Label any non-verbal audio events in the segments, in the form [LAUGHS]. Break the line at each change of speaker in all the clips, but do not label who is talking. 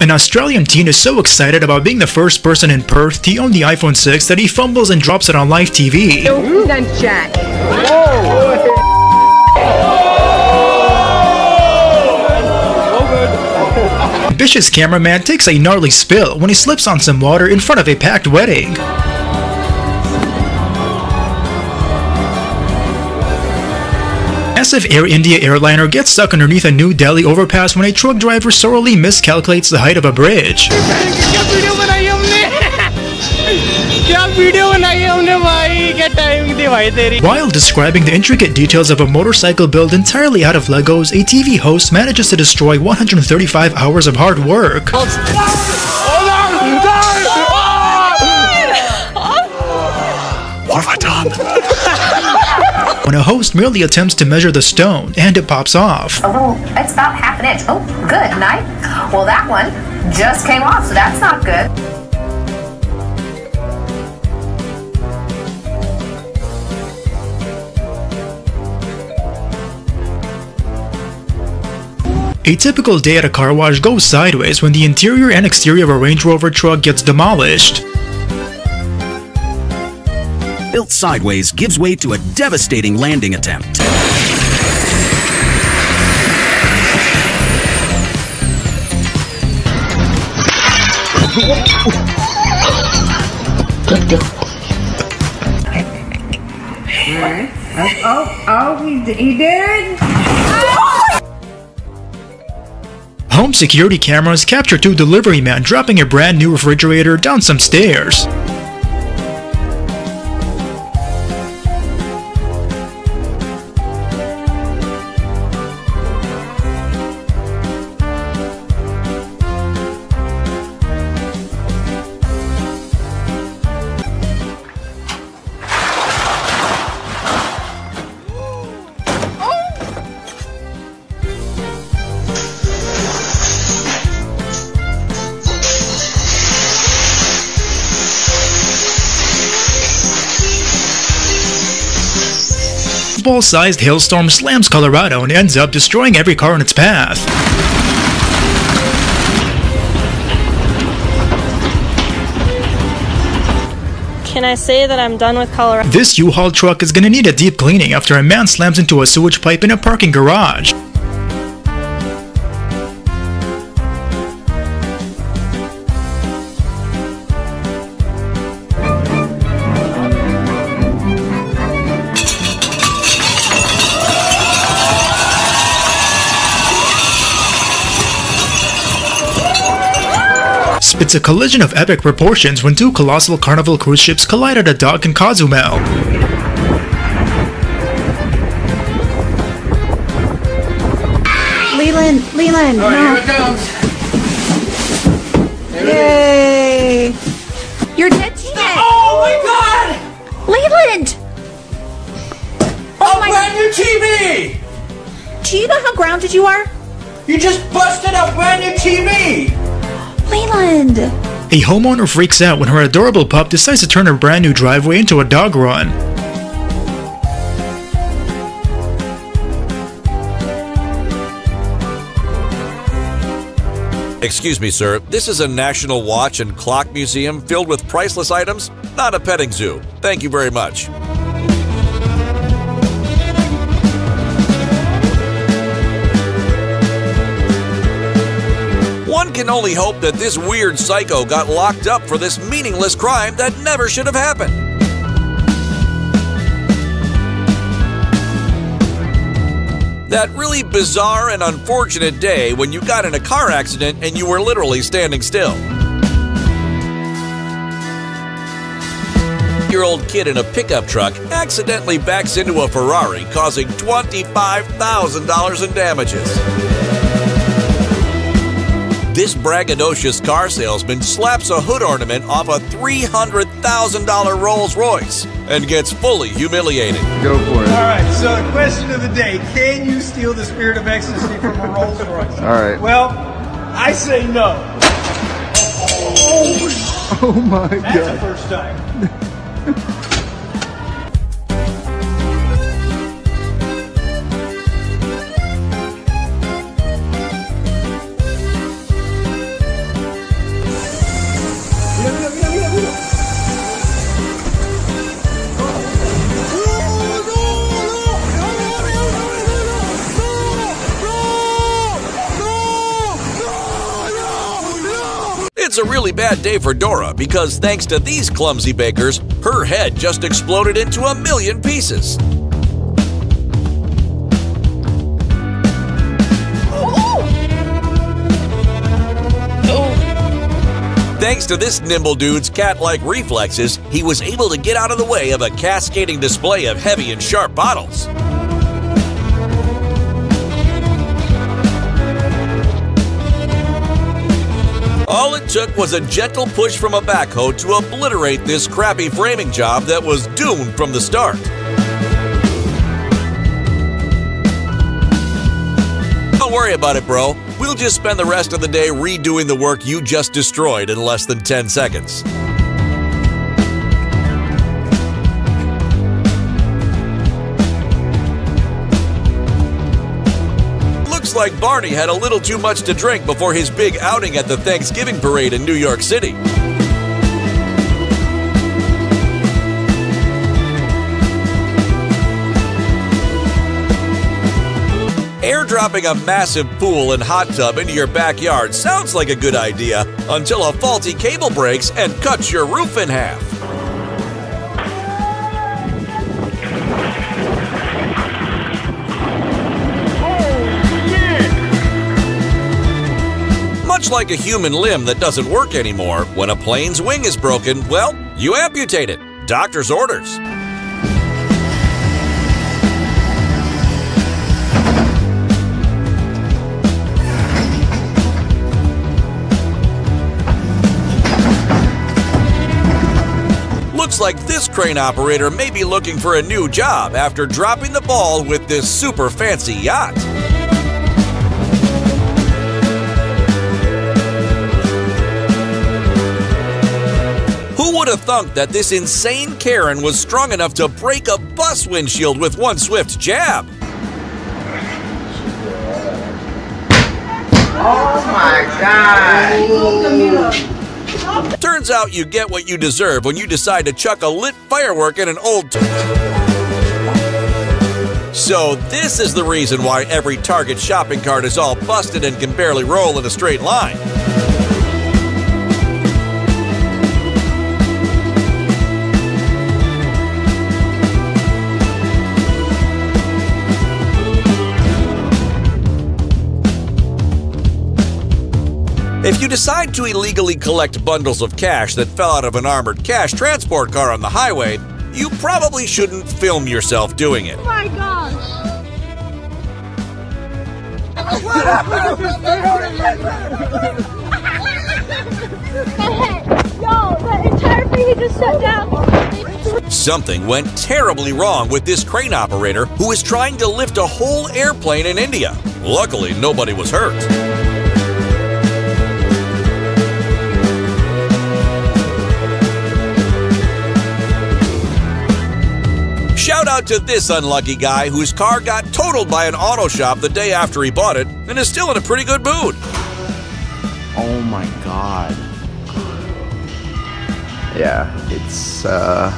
An Australian teen is so excited about being the first person in Perth to own the iPhone 6 that he fumbles and drops it on live TV.
No Jack.
Ambitious cameraman takes a gnarly spill when he slips on some water in front of a packed wedding. massive Air India airliner gets stuck underneath a New Delhi overpass when a truck driver sorely miscalculates the height of a bridge. While describing the intricate details of a motorcycle built entirely out of Legos, a TV host manages to destroy 135 hours of hard work. When a host merely attempts to measure the stone and it pops off.
A little, it's about half an inch. Oh, good, night. Well, that one just came off, so that's not good.
A typical day at a car wash goes sideways when the interior and exterior of a Range Rover truck gets demolished.
Built sideways gives way to a devastating landing attempt.
Oh, oh, he, he did?
Home security cameras capture two delivery men dropping a brand new refrigerator down some stairs. Ball-sized hailstorm slams Colorado and ends up destroying every car in its path.
Can I say that I'm done with Colorado?
This U-Haul truck is gonna need a deep cleaning after a man slams into a sewage pipe in a parking garage. It's a collision of epic proportions when two colossal Carnival cruise ships collide at a dock in Cozumel.
Leland, Leland, no.
comes
Yay! You're dead today.
Oh my god
Leland!
Oh, brand new TV
Do you know how grounded you are?
You just busted a brand new TV
Leland!
A homeowner freaks out when her adorable pup decides to turn her brand new driveway into a dog run.
Excuse me, sir. This is a national watch and clock museum filled with priceless items, not a petting zoo. Thank you very much. One can only hope that this weird psycho got locked up for this meaningless crime that never should have happened. That really bizarre and unfortunate day when you got in a car accident and you were literally standing still. Year old kid in a pickup truck accidentally backs into a Ferrari, causing $25,000 in damages. This braggadocious car salesman slaps a hood ornament off a $300,000 Rolls Royce and gets fully humiliated. Go for it.
All right, so the question of the day can you steal the spirit of ecstasy from a Rolls Royce? [LAUGHS]
All right.
Well, I say no. [LAUGHS]
Oh my
That's
god.
That's the first time.
A really bad day for Dora because thanks to these clumsy bakers, her head just exploded into a million pieces. Thanks to this nimble dude's cat-like reflexes, he was able to get out of the way of a cascading display of heavy and sharp bottles. All it took was a gentle push from a backhoe to obliterate this crappy framing job that was doomed from the start. Don't worry about it, bro. We'll just spend the rest of the day redoing the work you just destroyed in less than 10 seconds. Looks like Barney had a little too much to drink before his big outing at the Thanksgiving parade in New York City. Airdropping a massive pool and hot tub into your backyard sounds like a good idea until a faulty cable breaks and cuts your roof in half. Much like a human limb that doesn't work anymore, when a plane's wing is broken, well, you amputate it. Doctor's orders. Looks like this crane operator may be looking for a new job after dropping the ball with this super fancy yacht. Would have thunk that this insane Karen was strong enough to break a bus windshield with one swift jab?
Oh my god!
Turns out you get what you deserve when you decide to chuck a lit firework in an old. so, this is the reason why every Target shopping cart is all busted and can barely roll in a straight line. If you decide to illegally collect bundles of cash that fell out of an armored cash transport car on the highway, you probably shouldn't film yourself doing it.
Oh my gosh! Yo, the entire thing just shut down.
Something went terribly wrong with this crane operator who was trying to lift a whole airplane in India. Luckily, nobody was hurt. Out to this unlucky guy whose car got totaled by an auto shop the day after he bought it and is still in a pretty good mood.
Oh my god. Yeah, it's uh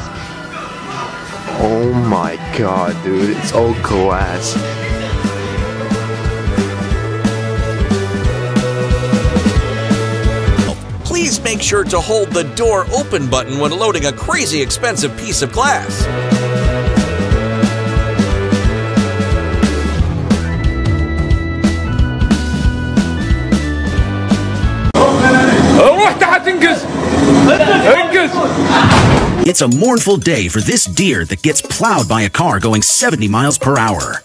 Oh my god, dude, it's all glass.
Please make sure to hold the door open button when loading a crazy expensive piece of glass.
It's a mournful day for this deer that gets plowed by a car going 70 miles per hour.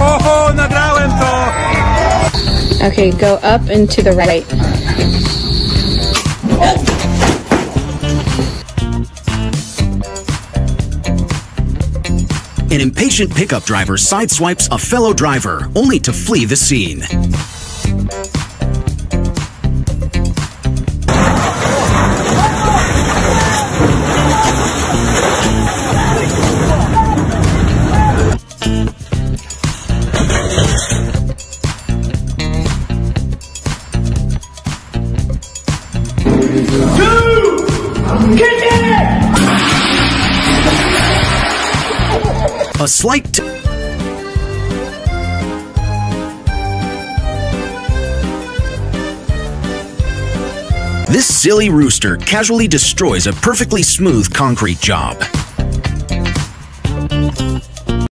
Oho, nagrałem to!
Okay, go up and to the right.
An impatient pickup driver sideswipes a fellow driver, only to flee the scene. a slight. This silly rooster casually destroys a perfectly smooth concrete job.